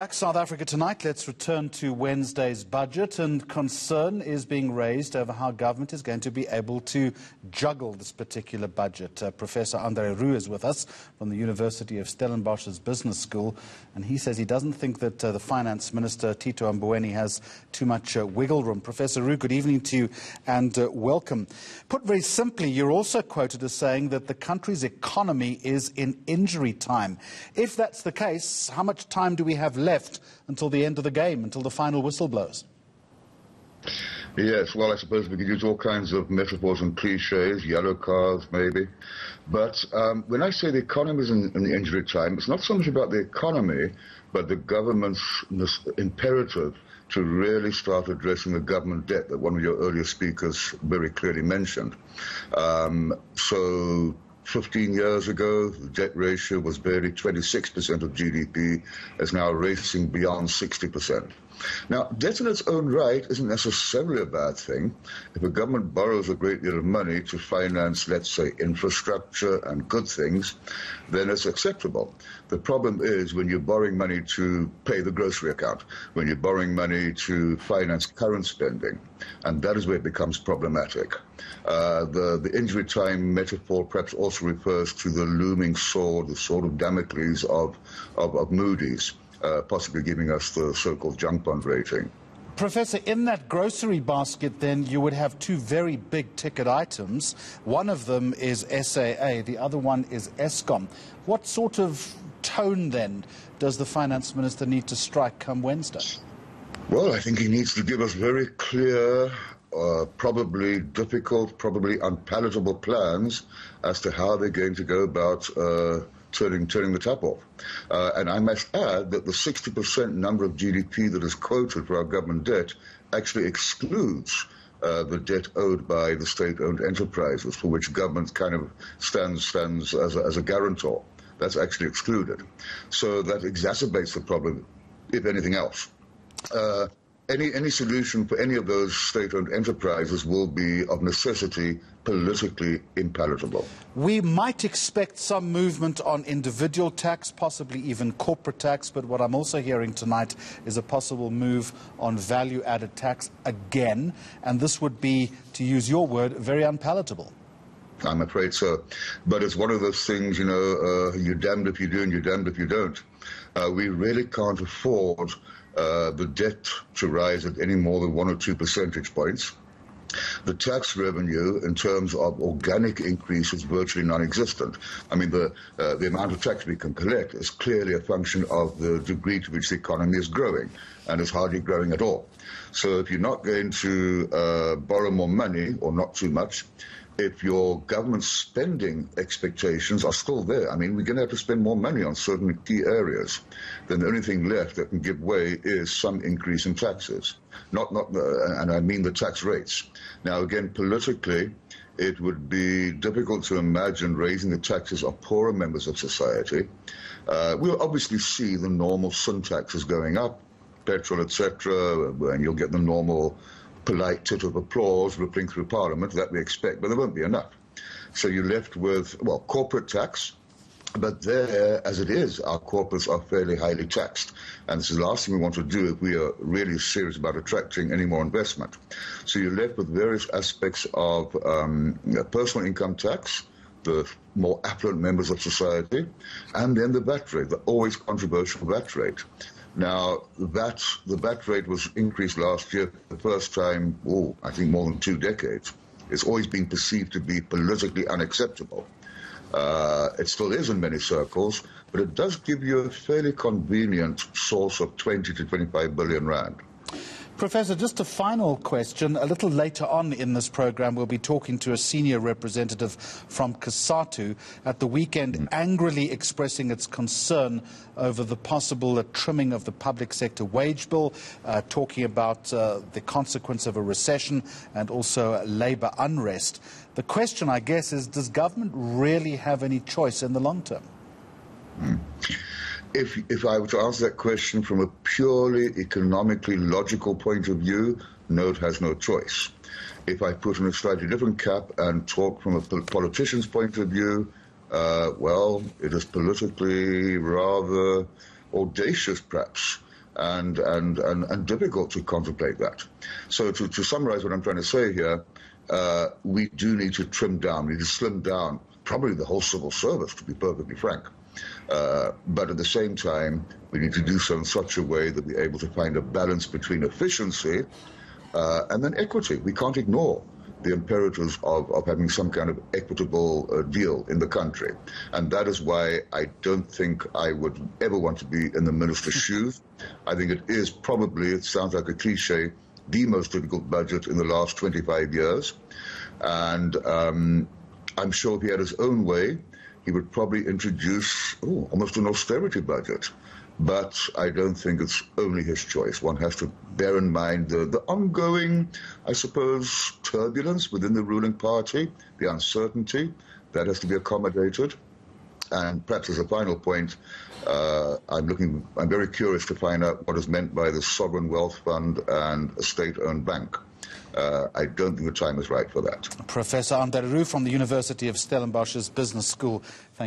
Back South Africa tonight, let's return to Wednesday's budget and concern is being raised over how government is going to be able to juggle this particular budget. Uh, Professor Andre Roux is with us from the University of Stellenbosch's Business School and he says he doesn't think that uh, the Finance Minister Tito Mboweni has too much uh, wiggle room. Professor Roux, good evening to you and uh, welcome. Put very simply, you're also quoted as saying that the country's economy is in injury time. If that's the case, how much time do we have left? Left until the end of the game, until the final whistle blows. Yes, well, I suppose we could use all kinds of metaphors and cliches, yellow cars maybe. But um, when I say the economy is in, in the injury time, it's not so much about the economy, but the government's imperative to really start addressing the government debt that one of your earlier speakers very clearly mentioned. Um, so 15 years ago, the debt ratio was barely 26% of GDP. It's now racing beyond 60%. Now, debt in its own right isn't necessarily a bad thing. If a government borrows a great deal of money to finance, let's say, infrastructure and good things, then it's acceptable. The problem is when you're borrowing money to pay the grocery account, when you're borrowing money to finance current spending, and that is where it becomes problematic. Uh, the, the injury time metaphor perhaps also refers to the looming sword, the sword of Damocles of, of, of Moody's uh, possibly giving us the so-called junk bond rating. Professor, in that grocery basket, then, you would have two very big ticket items. One of them is SAA, the other one is Eskom. What sort of tone, then, does the finance minister need to strike come Wednesday? Well, I think he needs to give us very clear, uh, probably difficult, probably unpalatable plans as to how they're going to go about. Uh, turning turning the tap off. Uh, and I must add that the 60% number of GDP that is quoted for our government debt actually excludes uh, the debt owed by the state-owned enterprises, for which government kind of stands stands as a, as a guarantor. That's actually excluded. So that exacerbates the problem, if anything else. Uh, any any solution for any of those state-owned enterprises will be of necessity politically impalatable. We might expect some movement on individual tax, possibly even corporate tax, but what I'm also hearing tonight is a possible move on value-added tax again, and this would be, to use your word, very unpalatable. I'm afraid so. But it's one of those things, you know, uh, you're damned if you do and you're damned if you don't. Uh, we really can't afford uh, the debt to rise at any more than one or two percentage points. The tax revenue, in terms of organic increase, is virtually non-existent. I mean, the uh, the amount of tax we can collect is clearly a function of the degree to which the economy is growing, and is hardly growing at all. So, if you're not going to uh, borrow more money, or not too much, if your government spending expectations are still there, I mean, we're going to have to spend more money on certain key areas, then the only thing left that can give way is some increase in taxes. Not, not, uh, and I mean the tax rates. Now, again, politically, it would be difficult to imagine raising the taxes of poorer members of society. Uh, we'll obviously see the normal sin taxes going up, petrol, etc., and you'll get the normal polite tit of applause rippling through Parliament that we expect, but there won't be enough. So you're left with, well, corporate tax, but there, as it is, our corporates are fairly highly taxed. And this is the last thing we want to do if we are really serious about attracting any more investment. So you're left with various aspects of um, personal income tax, the more affluent members of society, and then the VAT rate, the always controversial VAT rate. Now, that, the VAT rate was increased last year the first time, oh, I think more than two decades. It's always been perceived to be politically unacceptable. Uh, it still is in many circles, but it does give you a fairly convenient source of 20 to 25 billion rand. Professor, just a final question. A little later on in this program, we'll be talking to a senior representative from COSATU at the weekend, mm. angrily expressing its concern over the possible uh, trimming of the public sector wage bill, uh, talking about uh, the consequence of a recession and also labour unrest. The question, I guess, is does government really have any choice in the long term? Mm if, if I were to answer that question from a purely economically logical point of view, no, it has no choice. If I put on a slightly different cap and talk from a politician's point of view, uh, well, it is politically rather audacious, perhaps, and, and, and, and difficult to contemplate that. So, to, to summarize what I'm trying to say here, uh, we do need to trim down, we need to slim down probably the whole civil service, to be perfectly frank. Uh, but at the same time, we need to do so in such a way that we're able to find a balance between efficiency uh, and then equity. We can't ignore the imperatives of, of having some kind of equitable uh, deal in the country. And that is why I don't think I would ever want to be in the minister's shoes. I think it is probably, it sounds like a cliche, the most difficult budget in the last 25 years. And um, I'm sure if he had his own way, he would probably introduce almost an austerity budget. But I don't think it's only his choice. One has to bear in mind the, the ongoing, I suppose, turbulence within the ruling party, the uncertainty that has to be accommodated. And perhaps as a final point, uh, I'm looking. I'm very curious to find out what is meant by the sovereign wealth fund and a state-owned bank. Uh, I don't think the time is right for that. Professor Andre from the University of Stellenbosch's Business School. Thank